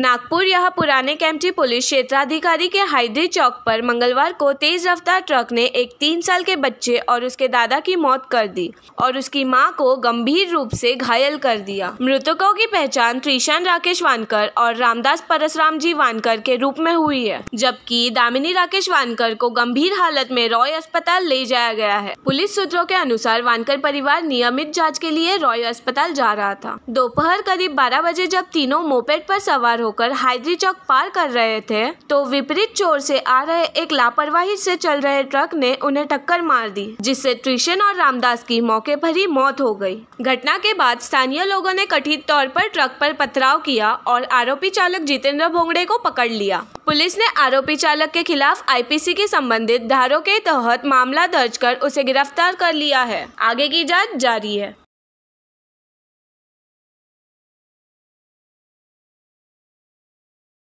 नागपुर, यह पुराने कैंपटी पुलिस क्षेत्राधिकारी के हाइड्री चौक पर मंगलवार को तेज रफ्तार ट्रक ने एक तीन साल के बच्चे और उसके दादा की मौत कर दी और उसकी माँ को गंभीर रूप से घायल कर दिया। मृतकों की पहचान त्रिशान राकेश वानकर और रामदास परसराम जी वानकर के रूप में हुई है, जबकि दामिनी राकेश वानकर को गंभीर हालत में रॉय अस्पताल ले जाया गया है। पुलिस सूत्रों के अनुसार वानकर परिवार नियमित जाँच के लिए रॉय अस्पताल जा रहा था। दोपहर करीब बारह बजे जब तीनों मोपेड पर सवार होकर हाइड्री चौक पार कर रहे थे तो विपरीत चोर से आ रहे एक लापरवाही से चल रहे ट्रक ने उन्हें टक्कर मार दी, जिससे ट्रिशन और रामदास की मौके पर ही मौत हो गई। घटना के बाद स्थानीय लोगों ने कथित तौर पर ट्रक पर पथराव किया और आरोपी चालक जितेंद्र भोंगड़े को पकड़ लिया। पुलिस ने आरोपी चालक के खिलाफ आईपीसी के संबंधित धारों के तहत मामला दर्ज कर उसे गिरफ़्तार कर लिया है। आगे की जाँच जारी है।